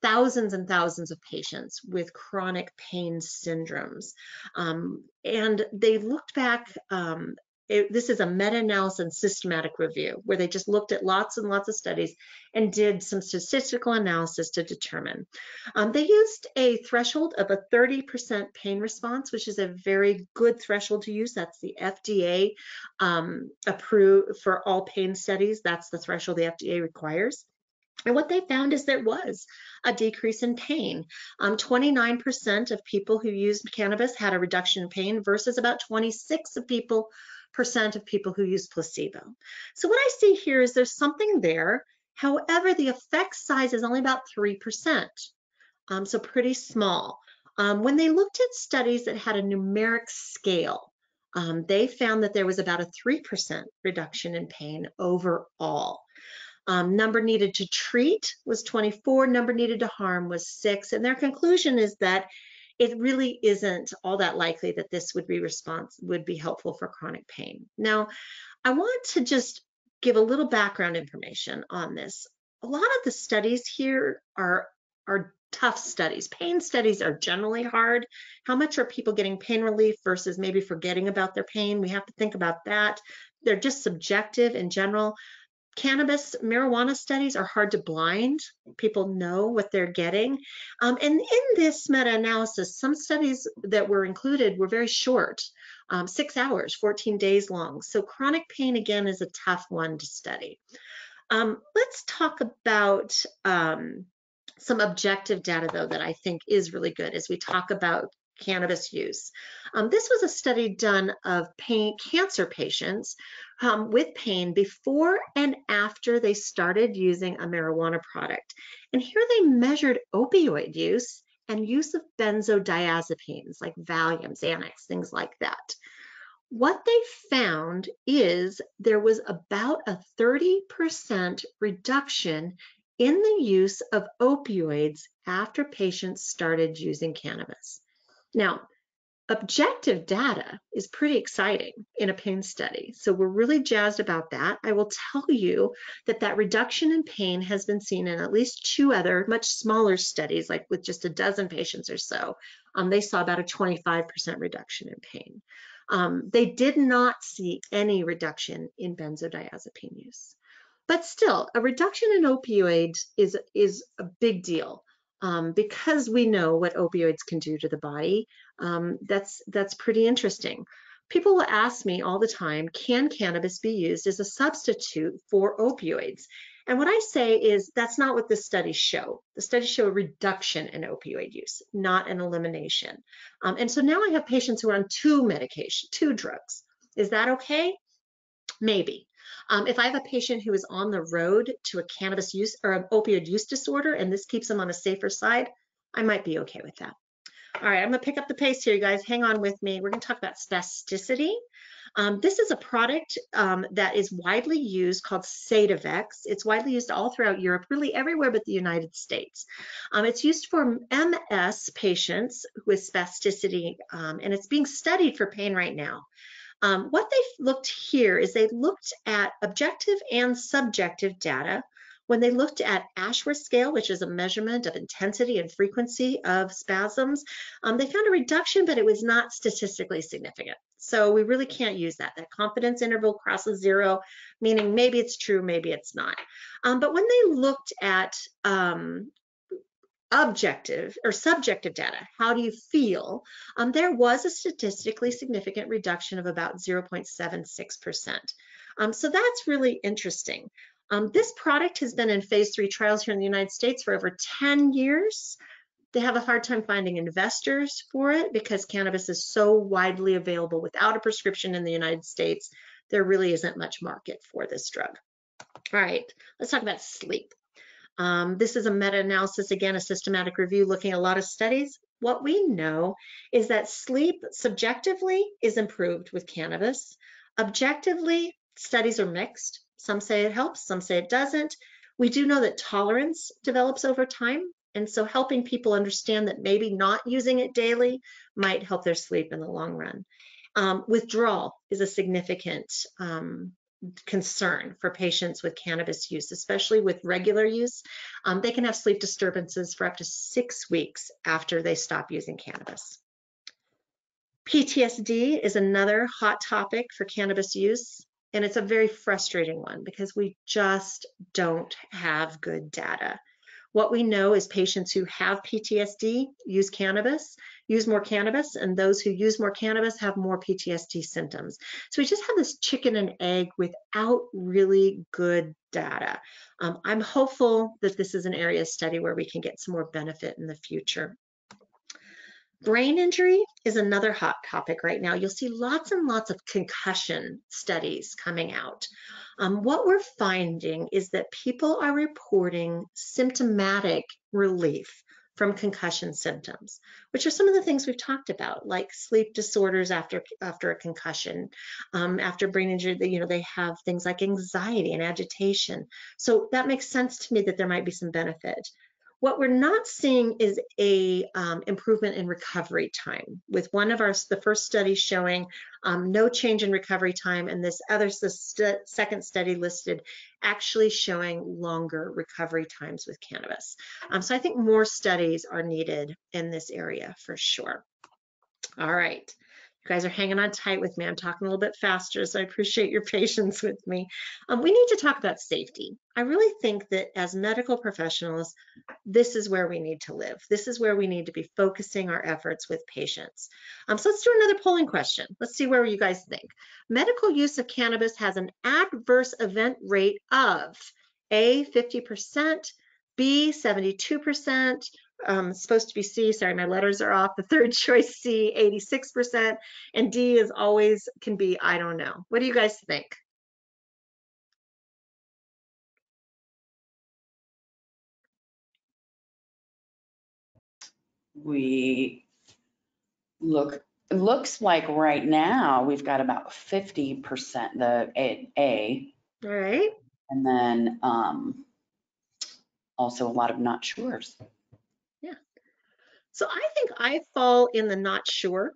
B: thousands and thousands of patients with chronic pain syndromes. Um, and they looked back um, it, this is a meta-analysis and systematic review where they just looked at lots and lots of studies and did some statistical analysis to determine. Um, they used a threshold of a 30% pain response, which is a very good threshold to use. That's the FDA um, approved for all pain studies. That's the threshold the FDA requires. And what they found is there was a decrease in pain. 29% um, of people who used cannabis had a reduction in pain versus about 26 of people of people who use placebo. So what I see here is there's something there. However, the effect size is only about 3%, um, so pretty small. Um, when they looked at studies that had a numeric scale, um, they found that there was about a 3% reduction in pain overall. Um, number needed to treat was 24, number needed to harm was six, and their conclusion is that it really isn't all that likely that this would be response would be helpful for chronic pain. Now, I want to just give a little background information on this. A lot of the studies here are are tough studies. Pain studies are generally hard. How much are people getting pain relief versus maybe forgetting about their pain? We have to think about that. They're just subjective in general cannabis marijuana studies are hard to blind. People know what they're getting. Um, and in this meta-analysis, some studies that were included were very short, um, six hours, 14 days long. So chronic pain, again, is a tough one to study. Um, let's talk about um, some objective data, though, that I think is really good as we talk about cannabis use. Um, this was a study done of pain cancer patients um, with pain before and after they started using a marijuana product. And here they measured opioid use and use of benzodiazepines like Valium, Xanax, things like that. What they found is there was about a 30% reduction in the use of opioids after patients started using cannabis. Now, objective data is pretty exciting in a pain study. So we're really jazzed about that. I will tell you that that reduction in pain has been seen in at least two other much smaller studies, like with just a dozen patients or so. Um, they saw about a 25% reduction in pain. Um, they did not see any reduction in benzodiazepine use. But still, a reduction in opioids is, is a big deal um, because we know what opioids can do to the body. Um, that's that's pretty interesting. People will ask me all the time, can cannabis be used as a substitute for opioids? And what I say is that's not what the studies show. The studies show a reduction in opioid use, not an elimination. Um, and so now I have patients who are on two medication, two drugs. Is that okay? Maybe. Um, if I have a patient who is on the road to a cannabis use or an opioid use disorder and this keeps them on a safer side, I might be okay with that. All right, I'm gonna pick up the pace here, you guys. Hang on with me. We're gonna talk about spasticity. Um, this is a product um, that is widely used called Sativex. It's widely used all throughout Europe, really everywhere but the United States. Um, it's used for MS patients with spasticity, um, and it's being studied for pain right now. Um, what they looked here is they looked at objective and subjective data when they looked at Ashworth scale, which is a measurement of intensity and frequency of spasms, um, they found a reduction, but it was not statistically significant. So we really can't use that. That confidence interval crosses zero, meaning maybe it's true, maybe it's not. Um, but when they looked at um, objective or subjective data. How do you feel? Um, there was a statistically significant reduction of about 0.76%. Um, so that's really interesting. Um, this product has been in phase three trials here in the United States for over 10 years. They have a hard time finding investors for it because cannabis is so widely available without a prescription in the United States. There really isn't much market for this drug. All right, let's talk about sleep. Um, this is a meta-analysis, again, a systematic review looking at a lot of studies. What we know is that sleep subjectively is improved with cannabis. Objectively, studies are mixed. Some say it helps, some say it doesn't. We do know that tolerance develops over time. And so helping people understand that maybe not using it daily might help their sleep in the long run. Um, withdrawal is a significant um, concern for patients with cannabis use, especially with regular use. Um, they can have sleep disturbances for up to six weeks after they stop using cannabis. PTSD is another hot topic for cannabis use, and it's a very frustrating one because we just don't have good data. What we know is patients who have PTSD use cannabis, use more cannabis, and those who use more cannabis have more PTSD symptoms. So we just have this chicken and egg without really good data. Um, I'm hopeful that this is an area of study where we can get some more benefit in the future. Brain injury is another hot topic right now. You'll see lots and lots of concussion studies coming out. Um, what we're finding is that people are reporting symptomatic relief from concussion symptoms, which are some of the things we've talked about, like sleep disorders after after a concussion, um, after brain injury. You know, they have things like anxiety and agitation. So that makes sense to me that there might be some benefit. What we're not seeing is a um, improvement in recovery time with one of our, the first studies showing um, no change in recovery time and this other, the st second study listed actually showing longer recovery times with cannabis. Um, so I think more studies are needed in this area for sure. All right. You guys are hanging on tight with me. I'm talking a little bit faster, so I appreciate your patience with me. Um, we need to talk about safety. I really think that as medical professionals, this is where we need to live. This is where we need to be focusing our efforts with patients. Um, so let's do another polling question. Let's see where you guys think. Medical use of cannabis has an adverse event rate of A, 50%, B, 72%, um, supposed to be C, sorry, my letters are off. The third choice C, 86%, and D is always can be, I don't know. What do you guys think?
A: We look, it looks like right now we've got about 50% the A, A,
B: All right.
A: and then um, also a lot of not sures.
B: So I think I fall in the not sure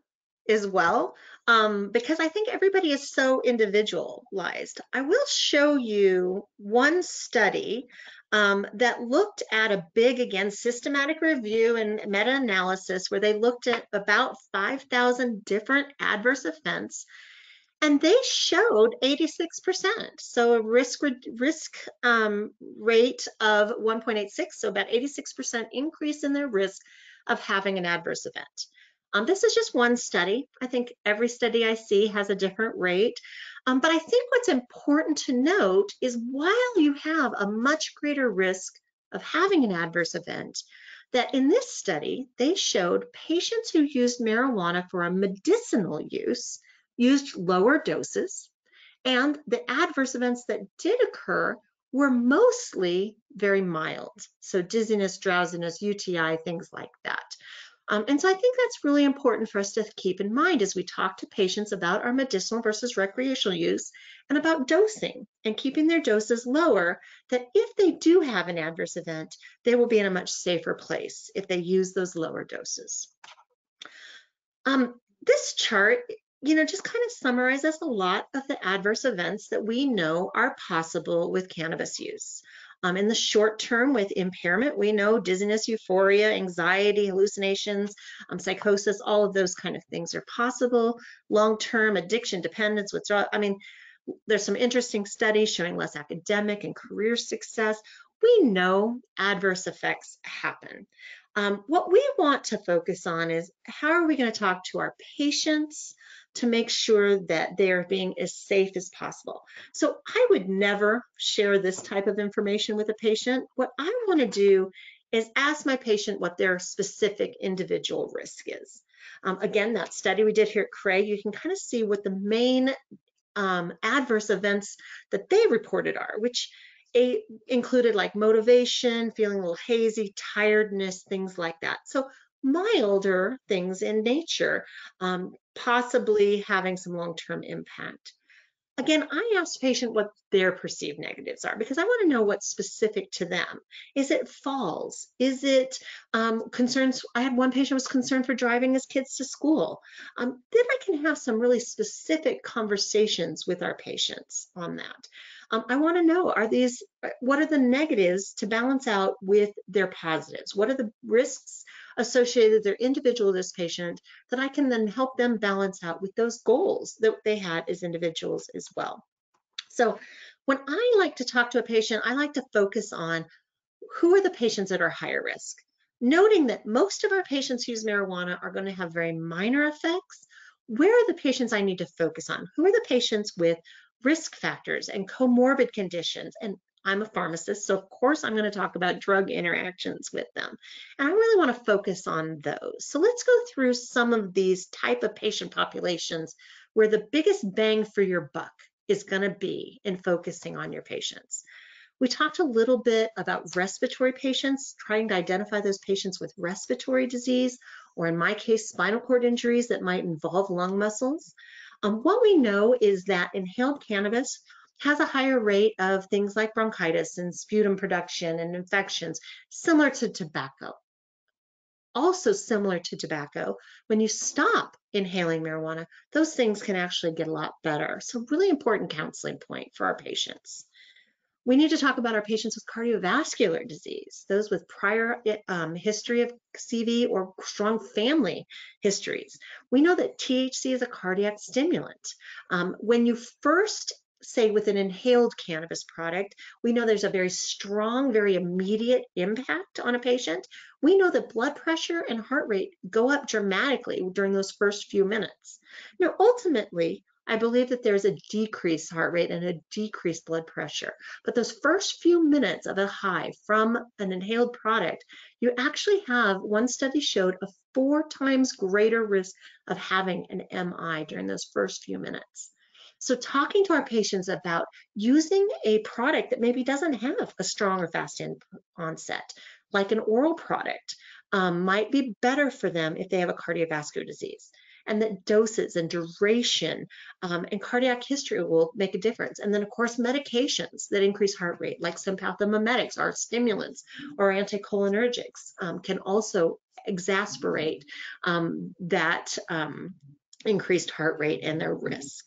B: as well, um, because I think everybody is so individualized. I will show you one study um, that looked at a big, again, systematic review and meta-analysis where they looked at about 5,000 different adverse events and they showed 86%. So a risk risk um, rate of 1.86, so about 86% increase in their risk of having an adverse event. Um, this is just one study. I think every study I see has a different rate. Um, but I think what's important to note is while you have a much greater risk of having an adverse event, that in this study, they showed patients who used marijuana for a medicinal use used lower doses, and the adverse events that did occur were mostly very mild. So dizziness, drowsiness, UTI, things like that. Um, and so I think that's really important for us to keep in mind as we talk to patients about our medicinal versus recreational use and about dosing and keeping their doses lower, that if they do have an adverse event, they will be in a much safer place if they use those lower doses. Um, this chart you know, just kind of summarizes a lot of the adverse events that we know are possible with cannabis use. Um, in the short term with impairment, we know dizziness, euphoria, anxiety, hallucinations, um, psychosis, all of those kind of things are possible. Long-term addiction, dependence, withdrawal. I mean, there's some interesting studies showing less academic and career success. We know adverse effects happen. Um, what we want to focus on is how are we going to talk to our patients, to make sure that they are being as safe as possible. So I would never share this type of information with a patient. What I want to do is ask my patient what their specific individual risk is. Um, again, that study we did here at Craig, you can kind of see what the main um, adverse events that they reported are, which a, included like motivation, feeling a little hazy, tiredness, things like that. So milder things in nature, um, possibly having some long-term impact. Again, I ask patient what their perceived negatives are because I want to know what's specific to them. Is it falls? Is it um, concerns? I had one patient was concerned for driving his kids to school. Um, then I can have some really specific conversations with our patients on that. Um, I want to know, are these, what are the negatives to balance out with their positives? What are the risks associated their individual this patient that I can then help them balance out with those goals that they had as individuals as well. So when I like to talk to a patient, I like to focus on who are the patients that are higher risk, noting that most of our patients who use marijuana are going to have very minor effects. Where are the patients I need to focus on? Who are the patients with risk factors and comorbid conditions and I'm a pharmacist, so of course I'm going to talk about drug interactions with them. And I really want to focus on those. So let's go through some of these type of patient populations where the biggest bang for your buck is going to be in focusing on your patients. We talked a little bit about respiratory patients, trying to identify those patients with respiratory disease, or in my case, spinal cord injuries that might involve lung muscles. Um, what we know is that inhaled cannabis has a higher rate of things like bronchitis and sputum production and infections, similar to tobacco. Also similar to tobacco, when you stop inhaling marijuana, those things can actually get a lot better. So really important counseling point for our patients. We need to talk about our patients with cardiovascular disease, those with prior um, history of CV or strong family histories. We know that THC is a cardiac stimulant. Um, when you first say with an inhaled cannabis product, we know there's a very strong, very immediate impact on a patient. We know that blood pressure and heart rate go up dramatically during those first few minutes. Now, ultimately, I believe that there's a decreased heart rate and a decreased blood pressure. But those first few minutes of a high from an inhaled product, you actually have, one study showed, a four times greater risk of having an MI during those first few minutes. So talking to our patients about using a product that maybe doesn't have a strong or fast onset, like an oral product, um, might be better for them if they have a cardiovascular disease. And that doses and duration um, and cardiac history will make a difference. And then, of course, medications that increase heart rate, like sympathomimetics or stimulants or anticholinergics, um, can also exasperate um, that um, increased heart rate and their risk.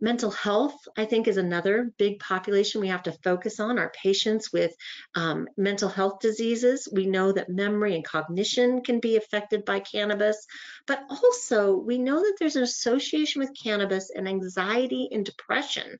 B: Mental health, I think, is another big population we have to focus on. Our patients with um, mental health diseases, we know that memory and cognition can be affected by cannabis, but also we know that there's an association with cannabis and anxiety and depression.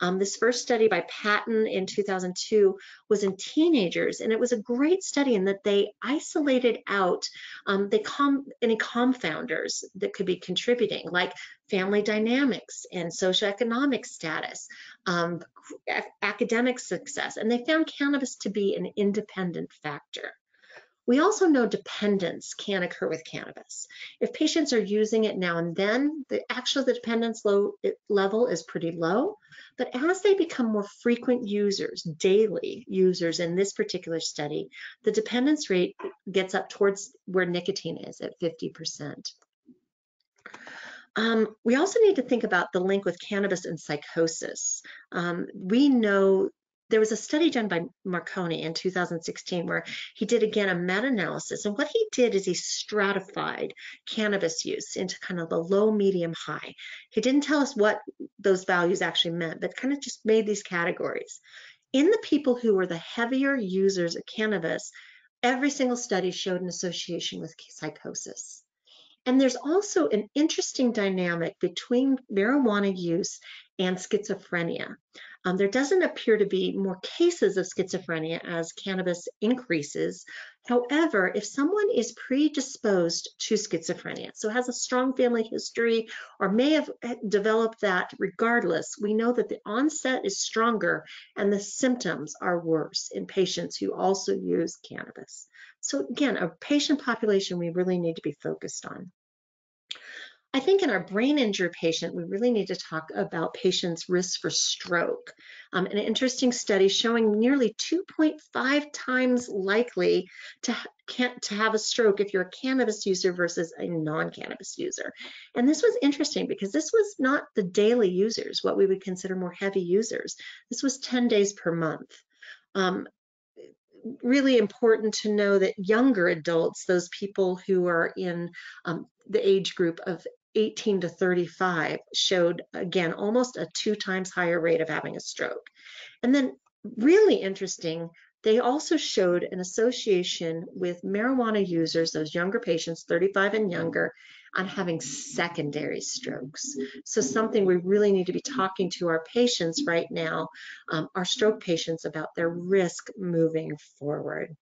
B: Um, this first study by Patton in 2002 was in teenagers, and it was a great study in that they isolated out um, com any confounders that could be contributing, like family dynamics and socioeconomic status, um, academic success, and they found cannabis to be an independent factor. We also know dependence can occur with cannabis. If patients are using it now and then, the actual the dependence low, level is pretty low. But as they become more frequent users, daily users in this particular study, the dependence rate gets up towards where nicotine is at 50%. Um, we also need to think about the link with cannabis and psychosis. Um, we know there was a study done by Marconi in 2016 where he did again a meta-analysis and what he did is he stratified cannabis use into kind of the low medium high. He didn't tell us what those values actually meant but kind of just made these categories. In the people who were the heavier users of cannabis every single study showed an association with psychosis and there's also an interesting dynamic between marijuana use and schizophrenia. Um, there doesn't appear to be more cases of schizophrenia as cannabis increases. However, if someone is predisposed to schizophrenia, so has a strong family history or may have eh, developed that regardless, we know that the onset is stronger and the symptoms are worse in patients who also use cannabis. So again, a patient population we really need to be focused on. I think in our brain injury patient, we really need to talk about patients' risk for stroke. Um, an interesting study showing nearly 2.5 times likely to, ha to have a stroke if you're a cannabis user versus a non-cannabis user. And this was interesting because this was not the daily users, what we would consider more heavy users. This was 10 days per month. Um, really important to know that younger adults, those people who are in um, the age group of 18 to 35 showed again almost a two times higher rate of having a stroke. And then really interesting, they also showed an association with marijuana users, those younger patients, 35 and younger, on having secondary strokes. So something we really need to be talking to our patients right now, um, our stroke patients about their risk moving forward.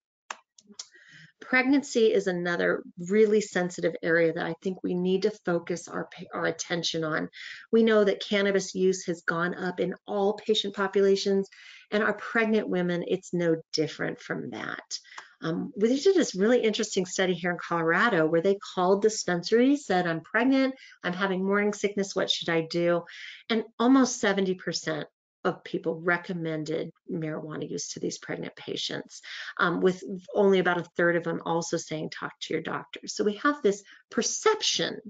B: Pregnancy is another really sensitive area that I think we need to focus our, our attention on. We know that cannabis use has gone up in all patient populations, and our pregnant women, it's no different from that. Um, we did this really interesting study here in Colorado where they called dispensaries, said, I'm pregnant, I'm having morning sickness, what should I do? And almost 70% of people recommended marijuana use to these pregnant patients, um, with only about a third of them also saying talk to your doctor. So we have this perception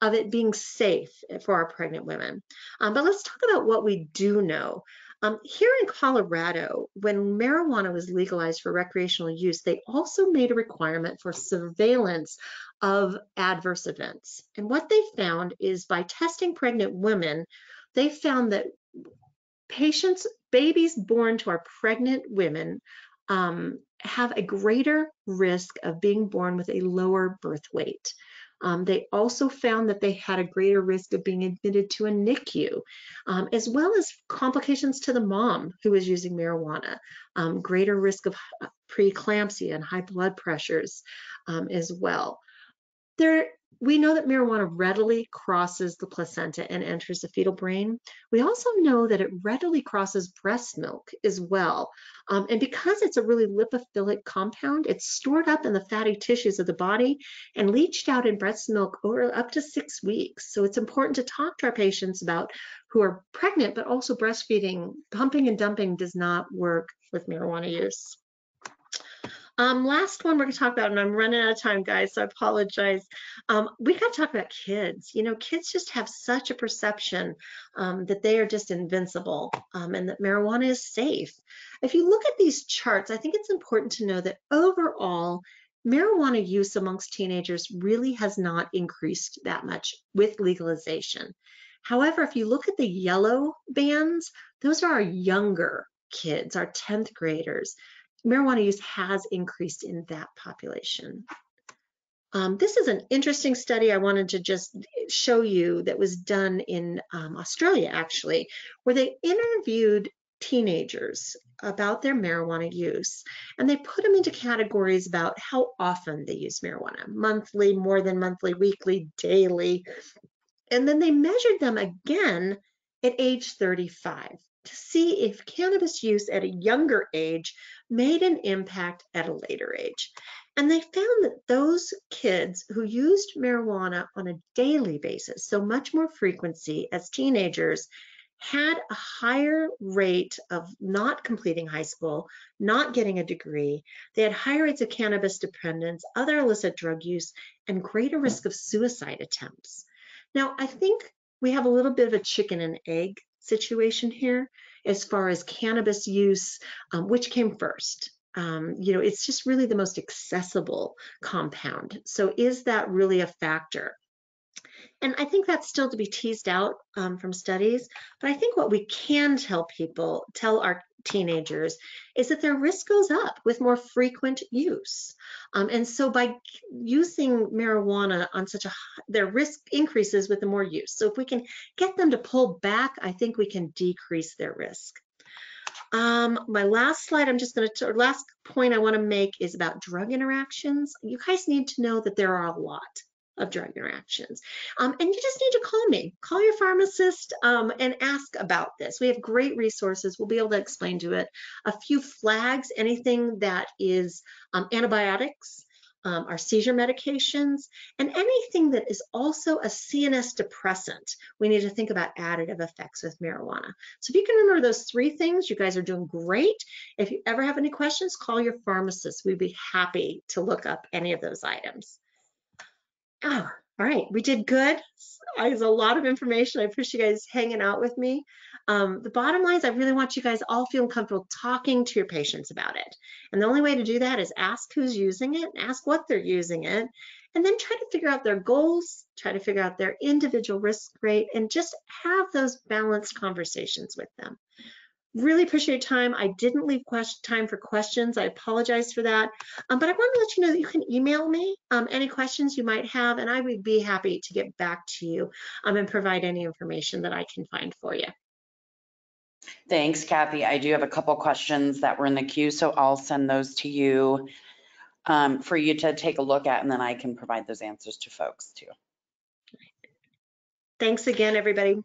B: of it being safe for our pregnant women. Um, but let's talk about what we do know. Um, here in Colorado, when marijuana was legalized for recreational use, they also made a requirement for surveillance of adverse events. And what they found is by testing pregnant women, they found that patients, babies born to our pregnant women um, have a greater risk of being born with a lower birth weight. Um, they also found that they had a greater risk of being admitted to a NICU, um, as well as complications to the mom who was using marijuana, um, greater risk of preeclampsia and high blood pressures um, as well. There we know that marijuana readily crosses the placenta and enters the fetal brain. We also know that it readily crosses breast milk as well. Um, and because it's a really lipophilic compound, it's stored up in the fatty tissues of the body and leached out in breast milk over up to six weeks. So it's important to talk to our patients about who are pregnant, but also breastfeeding. Pumping and dumping does not work with marijuana use. Um, last one we're going to talk about, and I'm running out of time, guys, so I apologize. Um, we got to talk about kids. You know, kids just have such a perception um, that they are just invincible um, and that marijuana is safe. If you look at these charts, I think it's important to know that overall, marijuana use amongst teenagers really has not increased that much with legalization. However, if you look at the yellow bands, those are our younger kids, our 10th graders marijuana use has increased in that population. Um, this is an interesting study I wanted to just show you that was done in um, Australia, actually, where they interviewed teenagers about their marijuana use and they put them into categories about how often they use marijuana monthly, more than monthly, weekly, daily. And then they measured them again at age 35 to see if cannabis use at a younger age made an impact at a later age. And they found that those kids who used marijuana on a daily basis, so much more frequency as teenagers, had a higher rate of not completing high school, not getting a degree. They had higher rates of cannabis dependence, other illicit drug use, and greater risk of suicide attempts. Now, I think we have a little bit of a chicken and egg situation here as far as cannabis use, um, which came first. Um, you know, it's just really the most accessible compound. So is that really a factor? And I think that's still to be teased out um, from studies. But I think what we can tell people, tell our teenagers is that their risk goes up with more frequent use. Um, and so by using marijuana on such a their risk increases with the more use. So if we can get them to pull back, I think we can decrease their risk. Um, my last slide, I'm just going to, last point I want to make is about drug interactions. You guys need to know that there are a lot of drug interactions. Um, and you just need to call me, call your pharmacist um, and ask about this. We have great resources. We'll be able to explain to it a few flags, anything that is um, antibiotics, um, our seizure medications, and anything that is also a CNS depressant. We need to think about additive effects with marijuana. So if you can remember those three things, you guys are doing great. If you ever have any questions, call your pharmacist. We'd be happy to look up any of those items. Oh, all right, we did good. There's a lot of information. I appreciate you guys hanging out with me. Um, the bottom line is I really want you guys all feeling comfortable talking to your patients about it. And the only way to do that is ask who's using it, ask what they're using it, and then try to figure out their goals, try to figure out their individual risk rate, and just have those balanced conversations with them. Really appreciate your time. I didn't leave question time for questions. I apologize for that. Um, but I want to let you know that you can email me um, any questions you might have, and I would be happy to get back to you um, and provide any information that I can find for you.
A: Thanks, Kathy. I do have a couple questions that were in the queue, so I'll send those to you um, for you to take a look at, and then I can provide those answers to folks too.
B: Thanks again, everybody.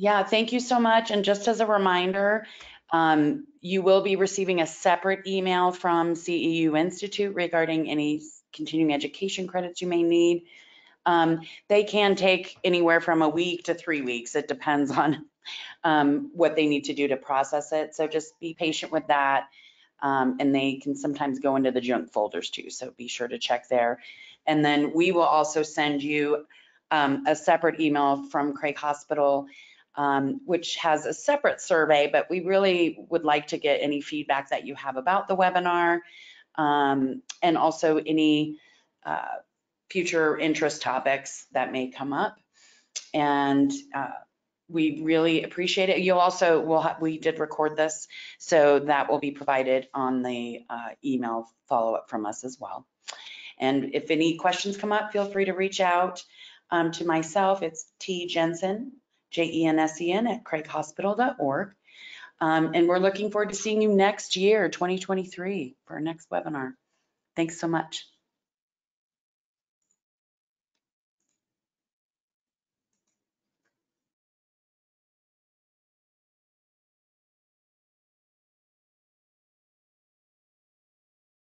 A: Yeah, thank you so much. And just as a reminder, um, you will be receiving a separate email from CEU Institute regarding any continuing education credits you may need. Um, they can take anywhere from a week to three weeks. It depends on um, what they need to do to process it. So just be patient with that. Um, and they can sometimes go into the junk folders too. So be sure to check there. And then we will also send you um, a separate email from Craig Hospital, um, which has a separate survey, but we really would like to get any feedback that you have about the webinar um, and also any uh, future interest topics that may come up. And uh, we really appreciate it. You'll also, we'll we did record this, so that will be provided on the uh, email follow-up from us as well. And if any questions come up, feel free to reach out um, to myself. It's T Jensen, J-E-N-S-E-N at craighospital.org. Um, and we're looking forward to seeing you next year, 2023, for our next webinar. Thanks so much.